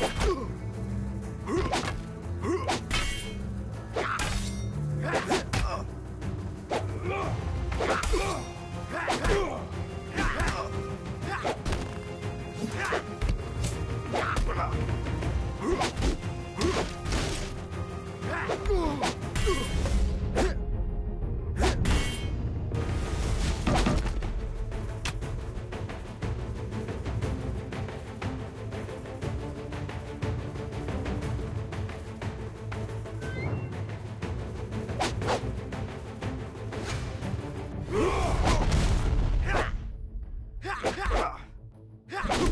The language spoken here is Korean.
Ugh! Huh?